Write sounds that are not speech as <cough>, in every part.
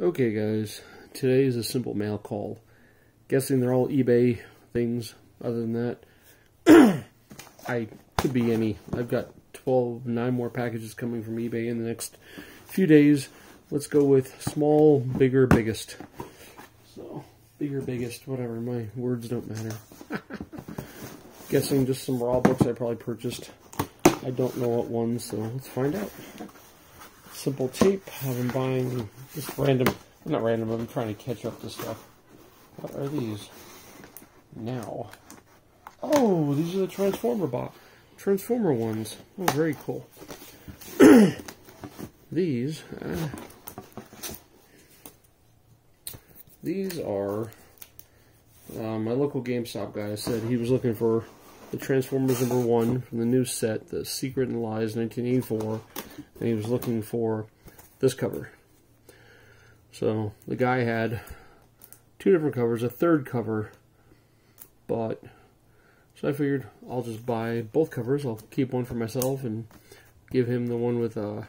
Okay, guys, today is a simple mail call. Guessing they're all eBay things. Other than that, <clears throat> I could be any. I've got 12, 9 more packages coming from eBay in the next few days. Let's go with small, bigger, biggest. So, bigger, biggest, whatever. My words don't matter. <laughs> Guessing just some raw books I probably purchased. I don't know what ones, so let's find out simple tape. I've been buying just random, not random, I'm trying to catch up to stuff. What are these? Now. Oh, these are the Transformer box. Transformer ones. Oh, very cool. <clears throat> these, uh, these are, uh, my local GameStop guy said he was looking for the Transformers number one from the new set, The Secret and Lies 1984, and he was looking for this cover. So the guy had two different covers, a third cover, but so I figured I'll just buy both covers. I'll keep one for myself and give him the one with a uh,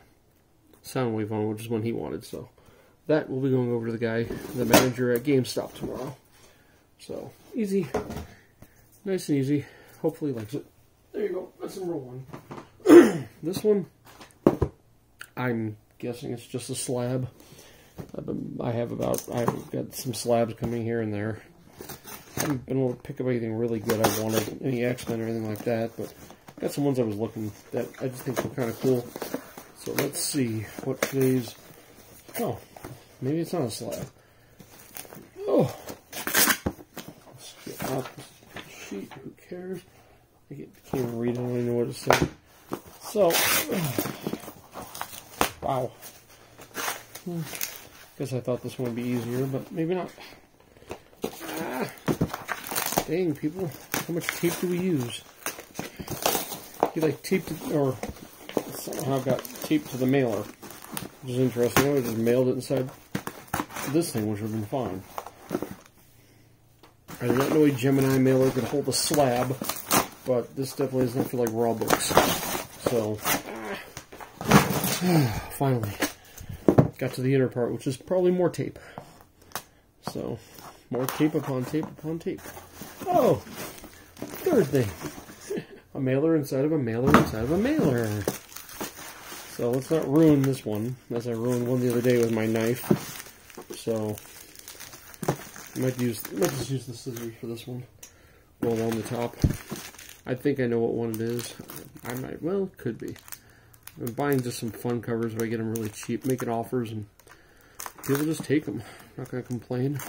Soundwave on, which is one he wanted. So that will be going over to the guy, the manager at GameStop tomorrow. So easy, nice and easy hopefully he likes it. There you go. That's number one. <clears throat> this one, I'm guessing it's just a slab. I have about, I've got some slabs coming here and there. I haven't been able to pick up anything really good I wanted, any X-Men or anything like that, but got some ones I was looking that I just think were kind of cool. So let's see what today's, oh, maybe it's not a slab. Oh, let's get out this sheet, who cares? I can't read, I don't even know what it said. So, wow. Hmm. Guess I thought this one would be easier, but maybe not. Ah, dang, people. How much tape do we use? You like taped, or somehow got taped to the mailer, which is interesting. I would just mailed it inside this thing, which would have been fine. I did not know a Gemini mailer could hold a slab, but this definitely does not feel like raw books. So, <sighs> finally, got to the inner part, which is probably more tape. So, more tape upon tape upon tape. Oh, third thing. <laughs> A mailer inside of a mailer inside of a mailer. So let's not ruin this one, as I ruined one the other day with my knife. So I might use might just use the scissors for this one. Roll on the top. I think I know what one it is. I might well could be. I'm buying just some fun covers if I get them really cheap, making offers and people just take them. I'm not gonna complain.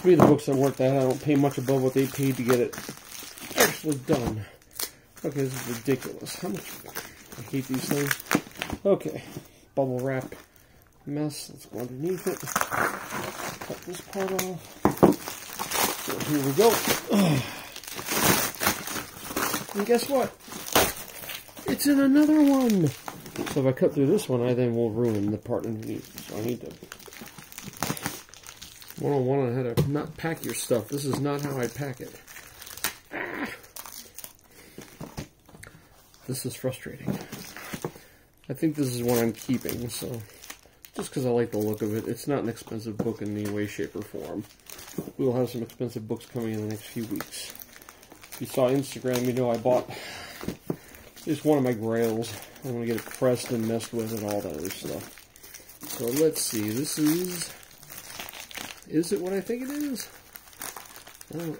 To me the books are worth that. I don't pay much above what they paid to get it actually done. Okay, this is ridiculous. How much I hate these things. Okay. Bubble wrap mess. Let's go underneath it. Cut this part off. So here we go. <sighs> And guess what? It's in another one. So if I cut through this one, I then will ruin the part underneath. So I need to one-on-one on how to not pack your stuff. This is not how I pack it. Ah. This is frustrating. I think this is one I'm keeping, so just because I like the look of it. It's not an expensive book in any way, shape, or form. We'll have some expensive books coming in the next few weeks. If you saw Instagram, you know I bought just one of my grails. I'm going to get it pressed and messed with and all that other stuff. So let's see. This is... Is it what I think it is? Oh,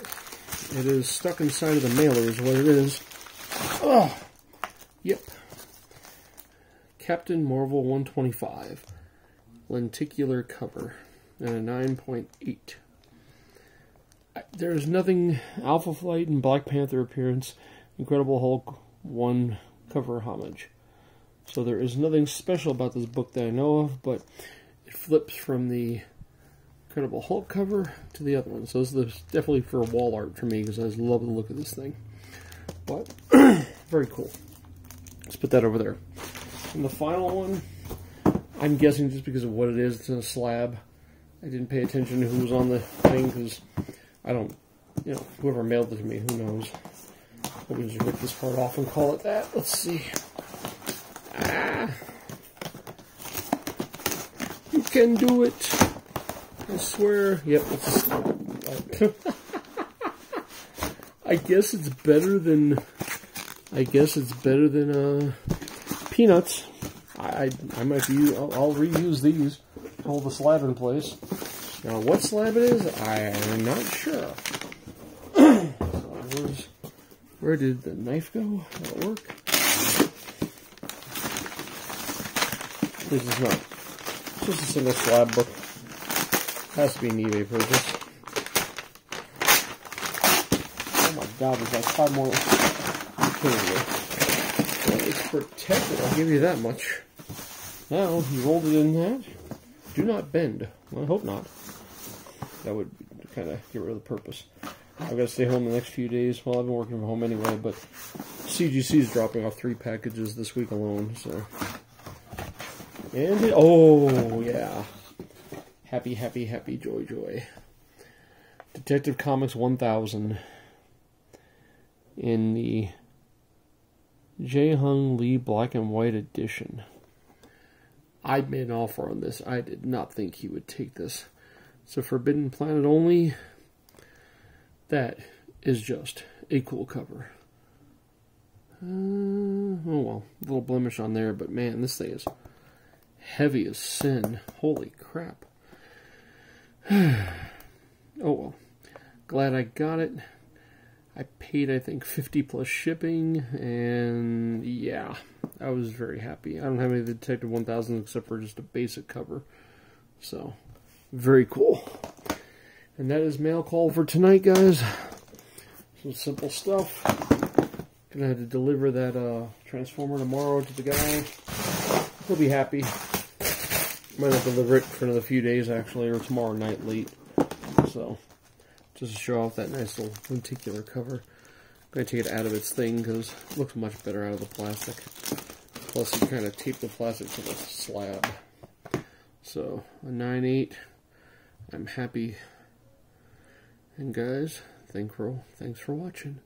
it is stuck inside of the mailer is what it is. Oh! Yep. Captain Marvel 125 lenticular cover and a 9.8. There's nothing Alpha Flight and Black Panther appearance, Incredible Hulk 1 cover homage. So there is nothing special about this book that I know of, but it flips from the Incredible Hulk cover to the other one. So this is definitely for wall art for me because I just love the look of this thing. But <clears throat> very cool. Let's put that over there. And the final one I'm guessing just because of what it is, it's in a slab. I didn't pay attention to who was on the thing because I don't, you know, whoever mailed it to me, who knows. Let me just rip this part off and call it that. Let's see. Ah. can do it. I swear. Yep. I guess it's better than. I guess it's better than uh, peanuts. I, I, might be. I'll, I'll reuse these hold the slab in place. Now, what slab it is, I am not sure. <clears throat> so where did the knife go? That work? This is not. It's just a single slab book. Has to be an eBay purchase. Oh my god, there's like five more. Well, it's protected, I'll give you that much. Now, you rolled it in that. Do not bend. Well, I hope not. That would kind of get rid of the purpose. I've got to stay home the next few days. Well, I've been working from home anyway, but CGC is dropping off three packages this week alone, so. And, it, oh, yeah. Happy, happy, happy, joy, joy. Detective Comics 1000 in the Jae Hung Lee Black and White Edition. I made an offer on this. I did not think he would take this. So Forbidden Planet only. That is just a cool cover. Uh, oh well, a little blemish on there, but man, this thing is heavy as sin. Holy crap. <sighs> oh well. Glad I got it. I paid, I think, 50 plus shipping, and yeah, I was very happy. I don't have any of the Detective 1000 except for just a basic cover. So, very cool. And that is mail call for tonight, guys. Some simple stuff. Gonna have to deliver that uh, transformer tomorrow to the guy. He'll be happy. Might to deliver it for another few days, actually, or tomorrow night late. So, just to show off that nice little lenticular cover. I'm going to take it out of its thing because it looks much better out of the plastic. Plus, you kind of tape the plastic to the slab. So, a 9.8. I'm happy. And guys, thank for, thanks for watching.